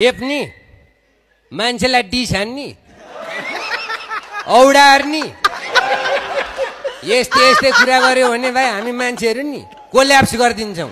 App मान्छेलाई dish हान्ने औडा यस्तै यस्तै कुरा गऱ्यो भने भाइ हामी मान्छेहरू नि कोल्याप्स गरिदिन्छौँ।